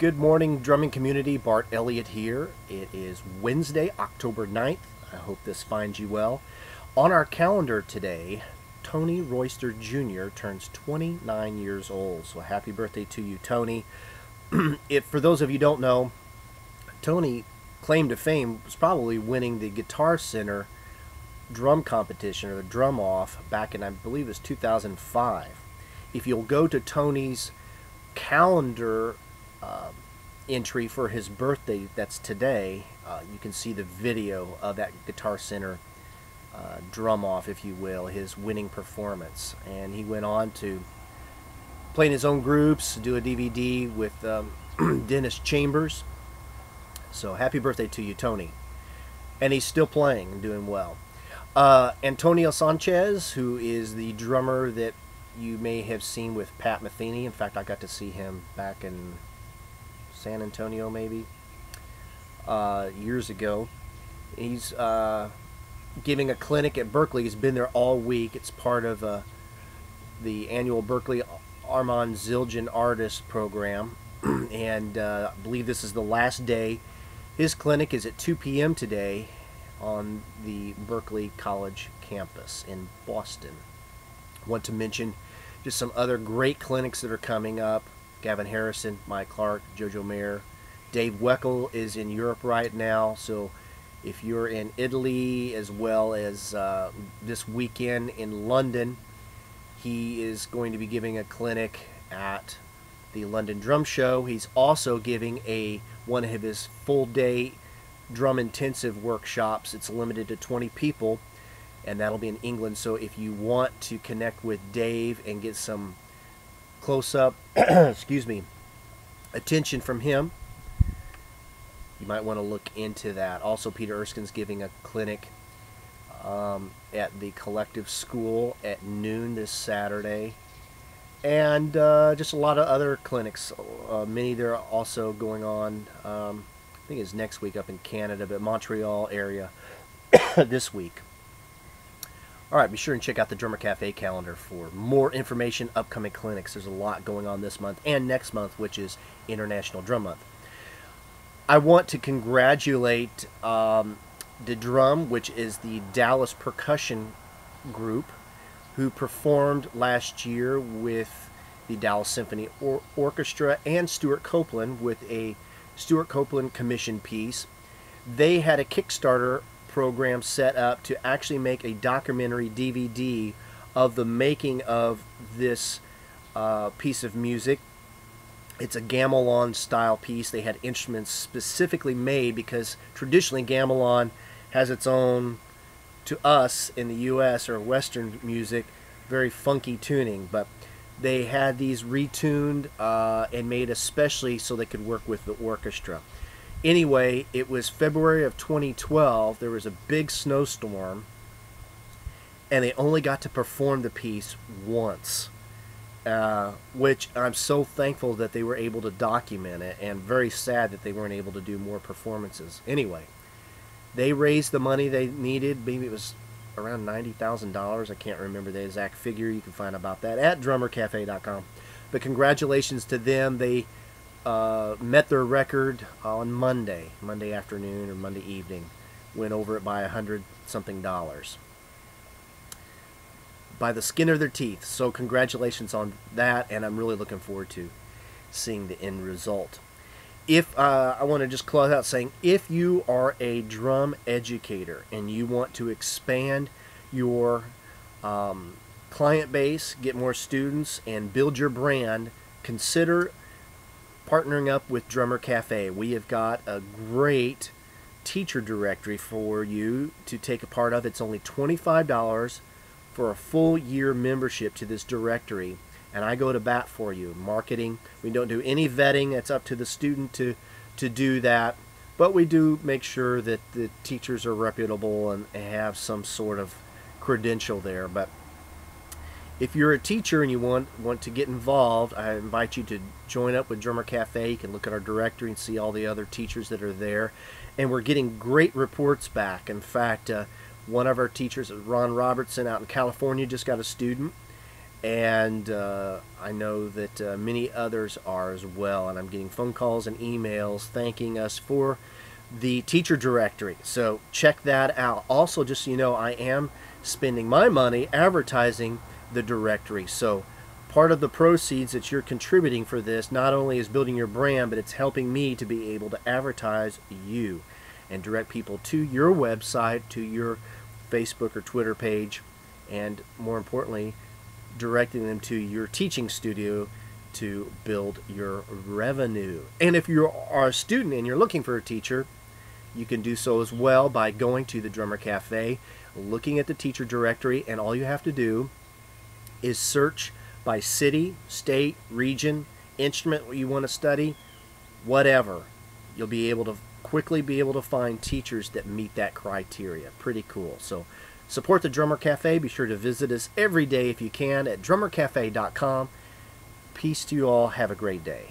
Good morning, drumming community. Bart Elliott here. It is Wednesday, October 9th. I hope this finds you well. On our calendar today, Tony Royster Jr. turns 29 years old. So happy birthday to you, Tony. if for those of you don't know, Tony claim to fame was probably winning the Guitar Center drum competition or the drum off back in I believe it was 2005. If you'll go to Tony's calendar uh, entry for his birthday, that's today, uh, you can see the video of that Guitar Center uh, drum off, if you will, his winning performance. And he went on to play in his own groups, do a DVD with um, Dennis Chambers. So happy birthday to you, Tony. And he's still playing and doing well. Uh, Antonio Sanchez, who is the drummer that you may have seen with Pat Metheny. In fact, I got to see him back in San Antonio, maybe, uh, years ago. He's uh, giving a clinic at Berklee. He's been there all week. It's part of uh, the annual Berklee Armand Zildjian Artist Program. and uh, I believe this is the last day. His clinic is at 2 p.m. today on the Berklee College campus in Boston. Want to mention just some other great clinics that are coming up. Gavin Harrison, Mike Clark, Jojo Mayer. Dave Weckl is in Europe right now, so if you're in Italy as well as uh, this weekend in London, he is going to be giving a clinic at the London Drum Show. He's also giving a one of his full day drum intensive workshops. It's limited to 20 people and that'll be in England. So if you want to connect with Dave and get some close up, excuse me, attention from him, you might want to look into that. Also, Peter Erskine's giving a clinic um, at the Collective School at noon this Saturday. And uh, just a lot of other clinics. Uh, many there are also going on. Um, I think it's next week up in Canada, but Montreal area this week. All right, be sure and check out the Drummer Cafe calendar for more information, upcoming clinics. There's a lot going on this month and next month, which is International Drum Month. I want to congratulate um, D'Drum, which is the Dallas Percussion Group, who performed last year with the Dallas Symphony or Orchestra and Stewart Copeland with a Stewart Copeland commission piece. They had a Kickstarter program set up to actually make a documentary DVD of the making of this uh, piece of music. It's a gamelan style piece. They had instruments specifically made because traditionally gamelan has its own, to us in the U.S. or Western music, very funky tuning. But they had these retuned uh, and made especially so they could work with the orchestra anyway, it was February of 2012. There was a big snowstorm, and they only got to perform the piece once. Uh, which I'm so thankful that they were able to document it, and very sad that they weren't able to do more performances. Anyway, they raised the money they needed. Maybe it was around $90,000. I can't remember the exact figure. You can find about that at drummercafe.com. But congratulations to them. They uh, met their record on Monday, Monday afternoon or Monday evening. Went over it by a hundred something dollars. By the skin of their teeth. So congratulations on that, and I'm really looking forward to seeing the end result. If uh, I want to just close out saying, if you are a drum educator and you want to expand your um, client base, get more students, and build your brand, consider partnering up with Drummer Cafe. We have got a great teacher directory for you to take a part of. It's only $25 for a full year membership to this directory. And I go to bat for you. Marketing, we don't do any vetting. It's up to the student to, to do that. But we do make sure that the teachers are reputable and have some sort of credential there. But if you're a teacher and you want want to get involved, I invite you to join up with Drummer Cafe. You can look at our directory and see all the other teachers that are there. And we're getting great reports back. In fact, uh, one of our teachers, Ron Robertson out in California, just got a student. and uh, I know that uh, many others are as well. And I'm getting phone calls and emails thanking us for the teacher directory. So check that out. Also, just so you know, I am spending my money advertising the directory. So part of the proceeds that you're contributing for this not only is building your brand, but it's helping me to be able to advertise you and direct people to your website, to your Facebook or Twitter page, and more importantly, directing them to your teaching studio to build your revenue. And if you are a student and you're looking for a teacher, you can do so as well by going to the Drummer Cafe, looking at the teacher directory, and all you have to do is search by city, state, region, instrument you want to study, whatever. You'll be able to quickly be able to find teachers that meet that criteria. Pretty cool. So support the Drummer Cafe. Be sure to visit us every day if you can at drummercafe.com. Peace to you all. Have a great day.